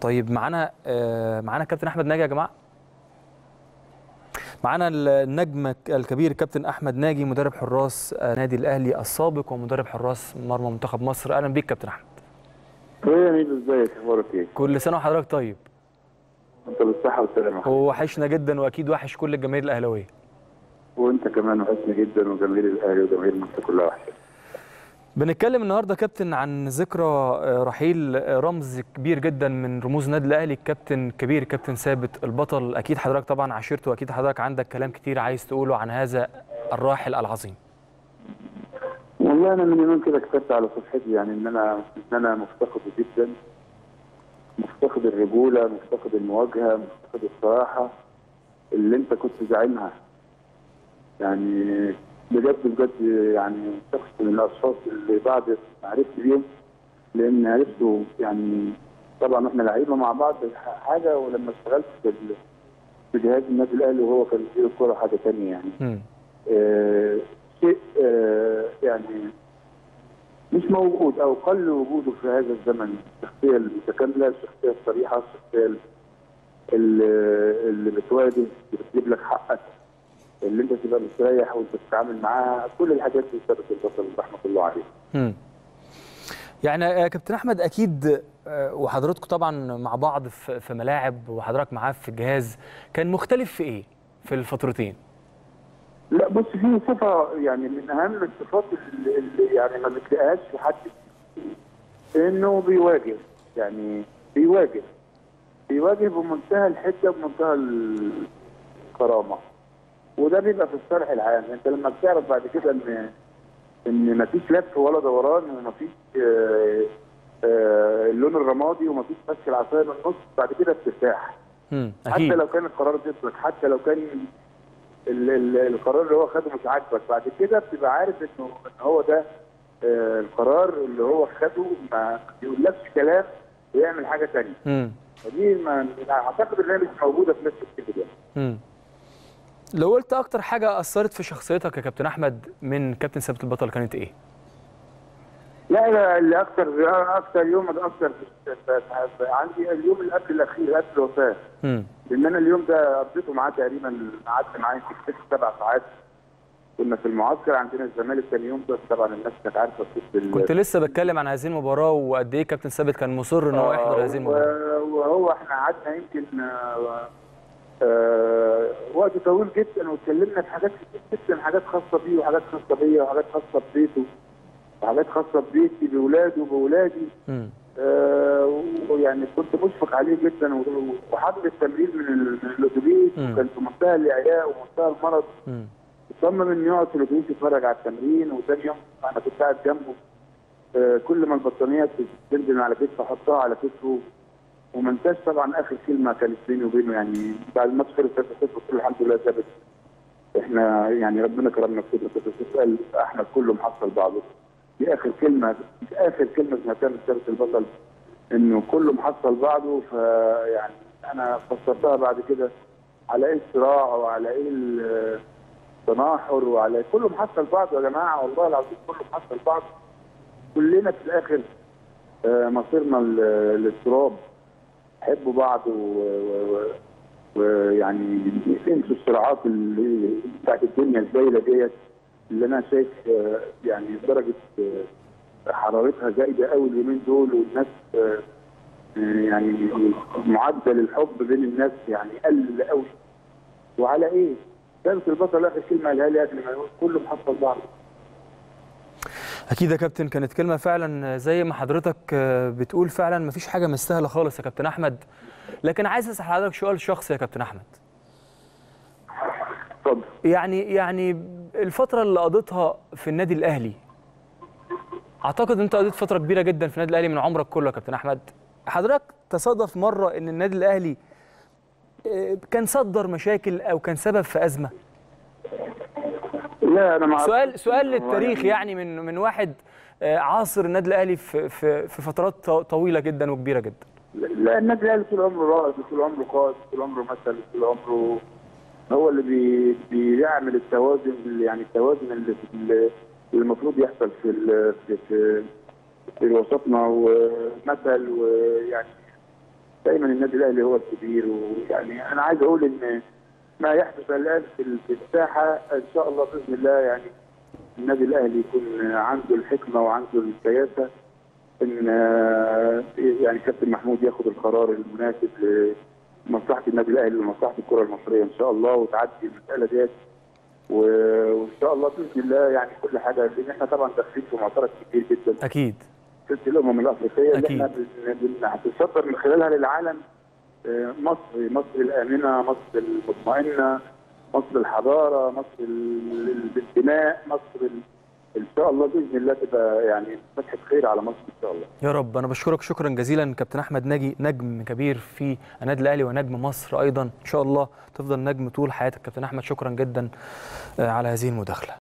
طيب معانا آه، معانا كابتن أحمد ناجي يا جماعة؟ معانا النجم الكبير كابتن أحمد ناجي مدرب حراس آه، نادي الأهلي السابق ومدرب حراس مرمى منتخب مصر. أهلا بيك كابتن أحمد. إيه يا ميدو إزيك؟ أخبارك إيه؟ كل سنة وحضرتك طيب. انت بالصحة والسلامة هو وحشنا جدا وأكيد وحش كل الجماهير الأهلاوية. وأنت كمان وحشني جدا وجماهير الأهلي وجماهير مصر كلها وحشة. بنتكلم النهارده كابتن عن ذكرى آه، رحيل آه، رمز كبير جدا من رموز النادي الأهلي. الكابتن كبير كابتن ثابت البطل. أكيد حضرتك طبعا عاشرته وأكيد حضرتك عندك كلام كتير عايز تقوله عن هذا الراحل العظيم. والله أنا من يومين كده كتبت على صفحتي يعني إن أنا إن أنا مفتقده جدا. مفتقد الرجولة مفتقد المواجهة مفتقد الصراحة اللي أنت كنت زعيمها يعني بجد بجد يعني شخص من الأشخاص اللي بعد ما عرفت بيهم لأن عرفته يعني طبعا إحنا لعيبة مع بعض حاجة ولما اشتغلت في في جهاز النادي الأهلي وهو كان مدير الكورة حاجة ثانية يعني مم. آه، شيء آه، يعني مش موجود أو قل وجوده في هذا الزمن الشخصية المتكاملة الشخصية الصريحة الشخصية ال- اللي, اللي بتواجه بتجيب لك حقك اللي انت تبقى مستريح وانت بتتعامل معاها كل الحاجات دي ثابت البطل رحمه الله عليه مم. يعني يا كابتن أحمد أكيد آه، وحضراتكم طبعا مع بعض في ملاعب وحضرتك معاه في الجهاز كان مختلف في إيه؟ في الفترتين. لا بص في صفة يعني من أهم الصفات اللي يعني ما بتلاقيهاش في حد إنه بيواجه يعني بيواجه بيواجه بمنتهى الحدة بمنتهى الكرامة. وده بيبقى في الصالح العام انت لما بتعرف بعد كده ان إن مفيش لف ولا دوران ومفيش آه، آه، اللون الرمادي ومفيش مسك العصايه من النص بعد كده بترتاح. حتى لو كان القرار ضدك حتى لو كان ال ال القرار اللي هو خده مش عاجبك بعد كده بتبقى عارف إنه إن هو ده آه القرار اللي هو خده ما يقولكش كلام ويعمل حاجة ثانية مم. فدي ما أعتقد ان هي مش موجودة في نفس الكتب يعني. لو قلت أكتر حاجة أثرت في شخصيتك يا كابتن أحمد من كابتن ثابت البطل كانت إيه؟ لا لا اللي أكتر أكتر يوم في- عندي اليوم اللي قبل الأخير قبل الوفاة. لأن أنا اليوم ده قضيته معاه تقريبا قعدت معاه يمكن ست سبع ساعات. كنا في المعسكر عندنا الزمالك كان يوم ده طبعا الناس كانت عارفة كنت لسه بتكلم عن هذه المباراة وقد إيه كابتن ثابت كان مصر إن هو يحضر هذه المباراة. وهو إحنا قعدنا يمكن آه، آه، وقت طويل جدا واتكلمنا في حاجات كتير جدا حاجات خاصة بيه وحاجات خاصة بيا وحاجات خاصة ببيته وحاجات خاصة ببيتي باولاده وباولادي. آه، ويعني كنت مشفق عليه جدا و- وحابب التمرين من ال- من الأتوبيس مم. وكان في منتهى الاعياء ومنتهى المرض مم. صمم انه يقعد في الأتوبيس يتفرج على التمرين وثاني يوم أنا كنت قاعد جنبه آه، كل ما البطانية تنزل على كتفه أحطها على كتفه وما انساش طبعا آخر كلمة كانت بيني وبينه يعني بعد الماتش خلص 3 0 قلت الحمد لله ثابت. إحنا يعني ربنا كرمنا في كده كنت تسال احمد كله محصل بعضه. دي آخر كلمة آخر كلمة سمعتها من ثابت البطل إنه كله محصل بعضه فيعني أنا فسرتها بعد كده على إيه الصراع وعلى إيه ال- التناحر وعلى كله محصل بعضه. يا جماعة والله العظيم كله محصل بعضه. كلنا في الآخر آه، مصيرنا للتراب. حبوا بعض ويعني انسوا الصراعات اللي بتاعت الدنيا الزايده ديت اللي أنا شايف آه، يعني درجة آه، حرارتها زايدة قوي اليومين دول والناس آه، يعني معدل الحب بين الناس يعني قل قوي وعلى إيه؟ ثابت البطل آخر كلمة قالها لي قبل ما يقول كله محصل بعض أكيد يا كابتن كانت كلمة فعلا زي ما حضرتك آه، بتقول فعلا مفيش حاجة مستاهلة خالص يا كابتن أحمد. لكن عايز أسأل حضرتك سؤال شخصي يا كابتن أحمد. اتفضل. يعني يعني الفترة اللي قضيتها في النادي الأهلي أعتقد إن أنت قضيت فترة كبيرة جدا في النادي الأهلي من عمرك كله يا كابتن أحمد. حضرتك تصادف مرة إن النادي الأهلي آه، كان صدر مشاكل أو كان سبب في أزمة؟ لا أنا مع سؤال سؤال للتاريخ يعني من من واحد آه، عاصر النادي الأهلي في في في فترات طويلة جدا وكبيرة جدا. لا النادي الأهلي طول عمره رائد طول عمره قائد طول عمره مثل طول عمره هو اللي بي بيعمل التوازن يعني التوازن اللي, اللي المفروض يحصل في ال- في في, في وسطنا ومثل ويعني دايما النادي الأهلي هو الكبير ويعني أنا عايز أقول إن ما يحدث الآن في في الساحة إن شاء الله بإذن الله يعني النادي الأهلي يكون عنده الحكمة وعنده السياسة إن آه، يعني كابتن محمود ياخد القرار المناسب لمصلحة النادي الأهلي ومصلحه الكرة المصرية إن شاء الله وتعدي المسألة ديت. وإن شاء الله بإذن الله يعني كل حاجة لأن إحنا طبعا داخلين في معترك كبير جدا. أكيد. كاس الأمم الأفريقية اللي. إحنا بن- بن- هتتصدر من خلالها للعالم مصر مصر الآمنة مصر المطمئنة مصر الحضارة مصر ال- الانتماء مصر إن شاء الله بإذن الله تبقى يعني فتحه خير على مصر إن شاء الله. يا رب أنا بشكرك شكرا جزيلا كابتن أحمد ناجي نجم كبير في النادي الأهلي ونجم مصر أيضا. إن شاء الله تفضل نجم طول حياتك كابتن أحمد شكرا جدا آه، على هذه المداخلة.